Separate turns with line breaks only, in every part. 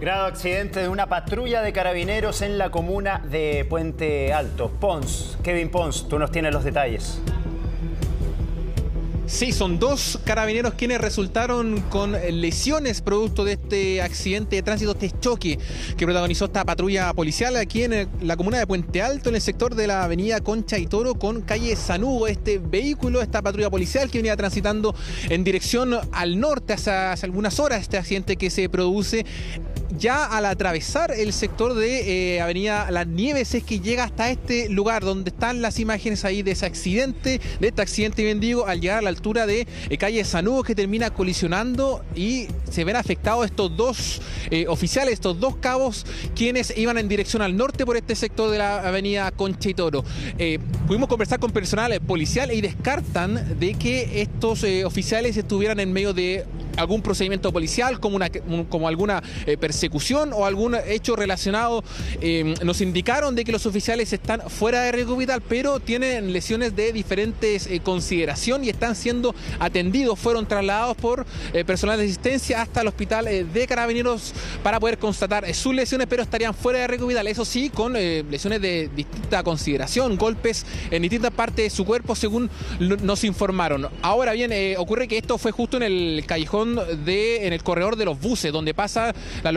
Grado accidente de una patrulla de carabineros en la comuna de Puente Alto. Pons, Kevin Pons, tú nos tienes los detalles.
Sí, son dos carabineros quienes resultaron con lesiones producto de este accidente de tránsito, este choque que protagonizó esta patrulla policial aquí en la comuna de Puente Alto, en el sector de la avenida Concha y Toro con calle Sanugo. Este vehículo, esta patrulla policial que venía transitando en dirección al norte hace, hace algunas horas, este accidente que se produce ya al atravesar el sector de eh, Avenida Las Nieves es que llega hasta este lugar donde están las imágenes ahí de ese accidente, de este accidente, bien digo, al llegar a la altura de eh, calle Sanudo que termina colisionando y se ven afectados estos dos eh, oficiales, estos dos cabos, quienes iban en dirección al norte por este sector de la Avenida Concha y Toro. pudimos conversar con personal policial y descartan de que estos oficiales estuvieran en medio de algún procedimiento policial, como, una, como alguna eh, persecución o algún hecho relacionado. Eh, nos indicaron de que los oficiales están fuera de riesgo pero tienen lesiones de diferentes eh, consideración y están siendo atendidos. Fueron trasladados por personal de asistencia hasta el hospital de carabineros para poder constatar sus lesiones, pero estarían fuera de riesgo. Eso sí, con lesiones de distinta consideración, golpes en distintas partes de su cuerpo, según nos informaron. Ahora bien, ocurre que esto fue justo en el callejón de, en el corredor de los buses, donde pasa la,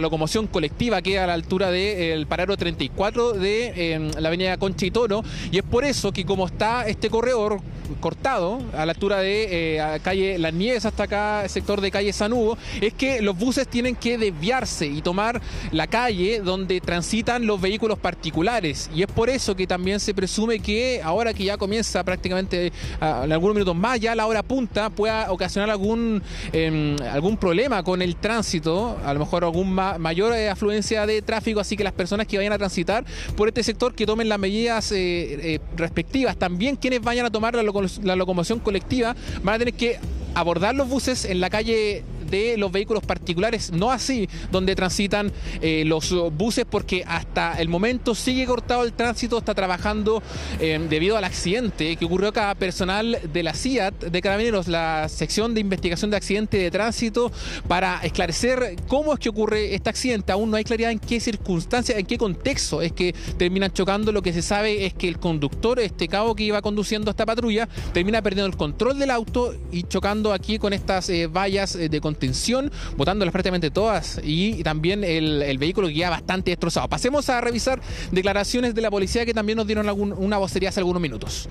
locomoción colectiva que a la altura del de, parado 34 de em, la avenida Concha y Toro. Y es por eso que como está este corredor cortado a la altura de eh, calle Las Nieves hasta acá, el sector de calle San Hugo, es que los buses tienen que desviarse y tomar la calle donde transitan los vehículos particulares. Y es por eso que también se presume que ahora que ya comienza prácticamente en algunos minutos más, ya la hora punta pueda ocasionar algún Em, algún problema con el tránsito, a lo mejor algún mayor eh, afluencia de tráfico, así que las personas que vayan a transitar por este sector que tomen las medidas eh, eh, respectivas. También quienes vayan a tomar la locomoción colectiva van a tener que abordar los buses en la calle de los vehículos particulares, no así donde transitan eh, los buses, porque hasta el momento sigue cortado el tránsito, está trabajando eh, debido al accidente que ocurrió acá. Personal de la CIAT de Carabineros, la sección de investigación de accidente de tránsito, para esclarecer cómo es que ocurre este accidente. Aún no hay claridad en qué circunstancias, en qué contexto es que terminan chocando. Lo que se sabe es que el conductor, este cabo que iba conduciendo esta patrulla, termina perdiendo el control del auto y chocando aquí con estas eh, vallas de control tensión, botándolas prácticamente todas y también el, vehículo que ya bastante destrozado. Pasemos a revisar declaraciones de la policía que también nos dieron una vocería hace algunos minutos.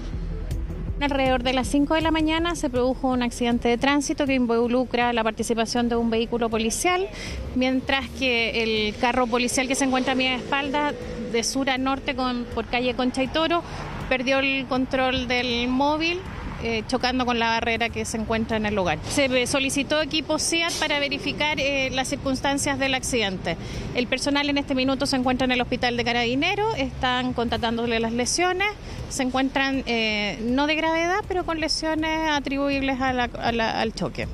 Alrededor de las 5 de la mañana se produjo un accidente de tránsito que involucra la participación de un vehículo policial, mientras que el carro policial que se encuentra a mi espalda, de sur a norte con, por calle Concha y Toro, perdió el control del móvil eh, chocando con la barrera que se encuentra en el lugar. Se solicitó equipo CIAT para verificar eh, las circunstancias del accidente. El personal en este minuto se encuentra en el hospital de Carabineros, están contratándole las lesiones, se encuentran eh, no de gravedad, pero con lesiones atribuibles al choque.